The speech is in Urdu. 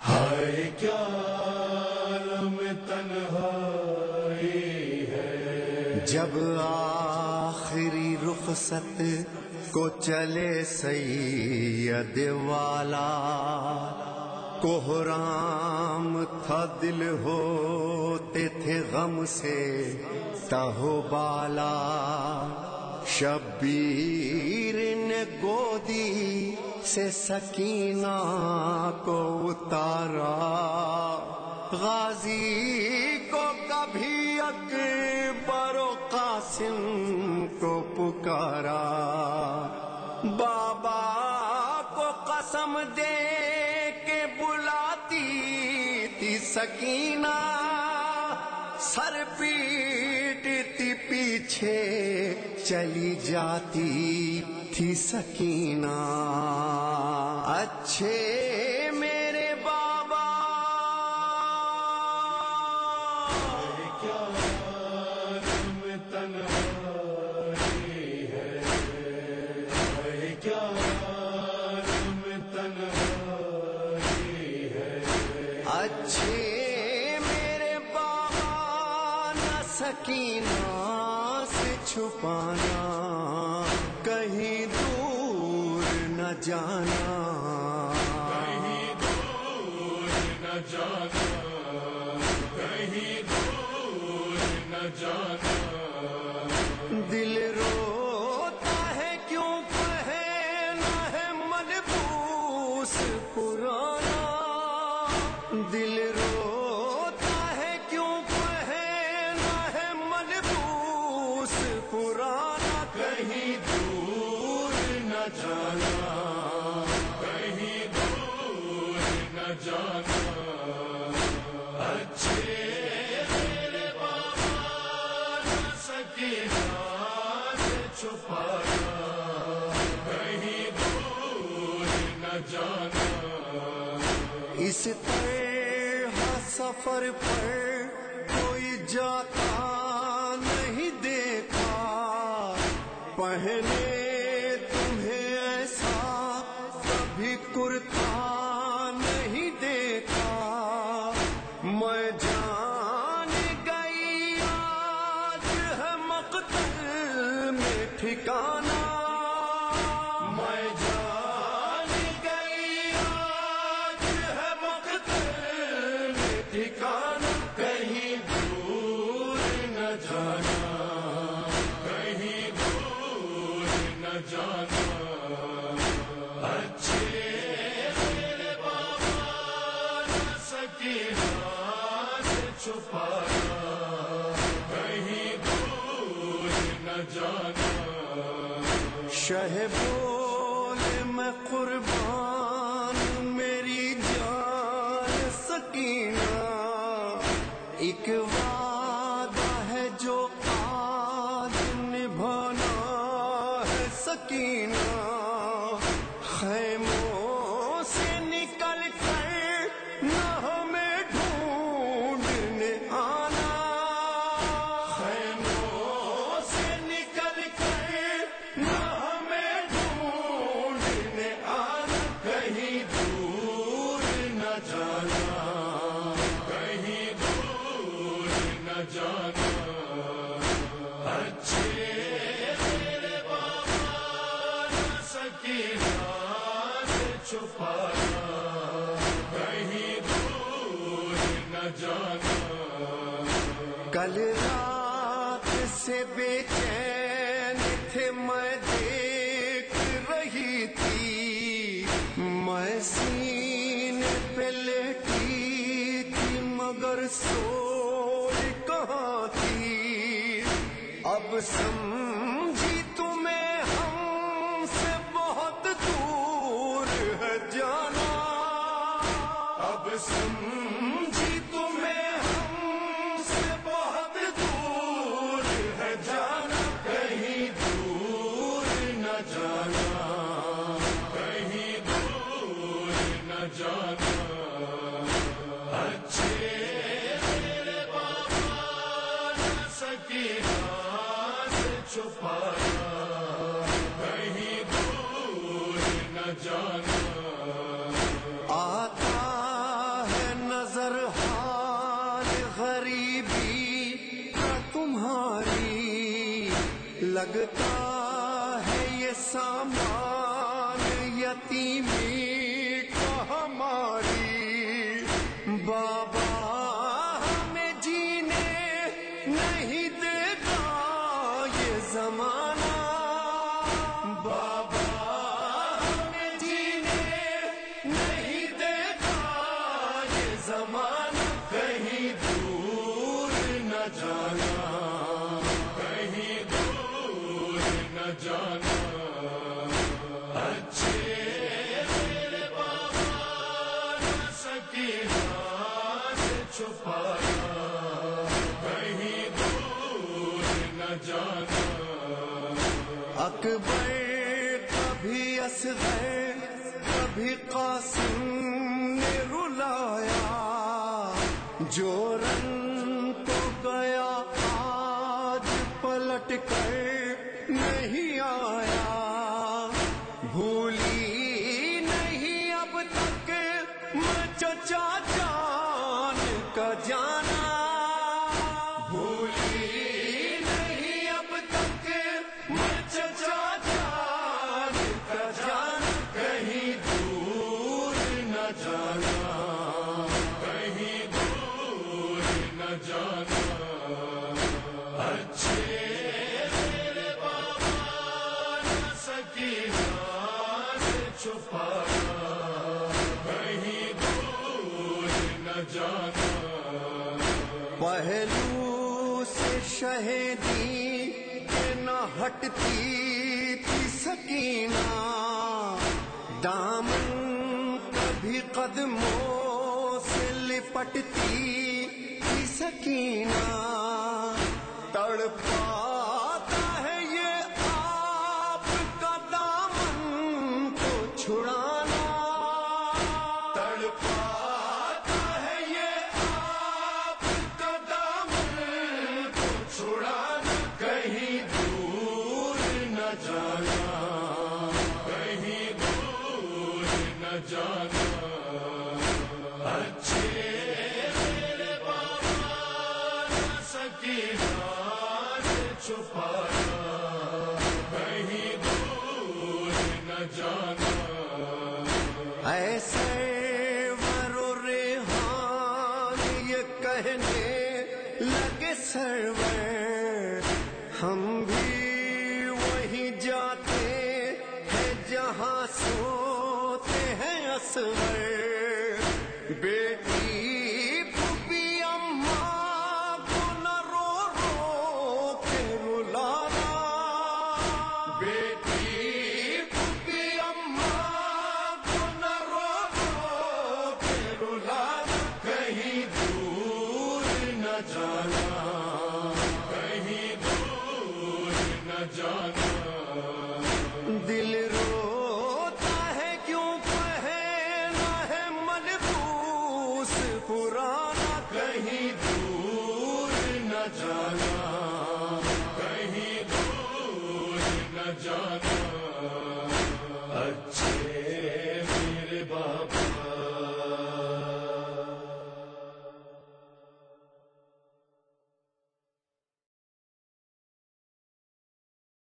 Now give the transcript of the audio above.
ہائے، کیا عالم تنہائی ہے؟ جب آخری رخصت کو چلے سید والا، کوہرام تھا دل ہوتے تھے غم سے تہو بالا، شبیر نے گودی سے سکینہ کو اتارا۔ غازی کو کبھی اکبر و قاسم کو پکارا۔ بابا کو قسم دے کے بلاتی تھی سکینہ۔ سر پیٹتی پیچھے چلی جاتی تھی سکینہ۔ اچھے میرے بابا۔ کیا عالم تنہائی ہے کیا عالم تنہائی ہے اچھے میرے بابا، نہ سکینہ۔ چھپانا کہیں دور نہ جانا۔ کہیں دور نہ جانا کہیں دور نہ جانا۔ جانا کہیں دور نہ جانا اچھے میرے بابا نہ سکینہ سے چھپانا کہیں دور نہ جانا اس طرح سفر پر کوئی جاتا کبھی شہ بول میں قربان میری جان سکینہ ایک جانا اچھے میرے بابا نہ چھپانا کہیں دور نہ جانا کل رات سے بے چین تھے میں some آتا ہے نظر حال غریبی تمہاری۔ لگتا ہے یہ سامان یتیمی کا ہماری۔ بابا زمان کہیں دور نہ جانا، کہیں دور نہ جانا۔ سکی کہیں نہ جانا۔ اکبر، کبھی اصغر کبھی قاسم جو رنگ تو گیا آج پلٹ کر نہیں آیا پہلو سے شہدی نہ ہٹتی تھی سکینہ۔ دامن کبھی قدموں سے لپٹتی تھی سکینہ۔ تڑپا رہنے لگے سرور۔ ہم بھی وہیں جاتے ہیں جہاں سوتے ہیں اسور۔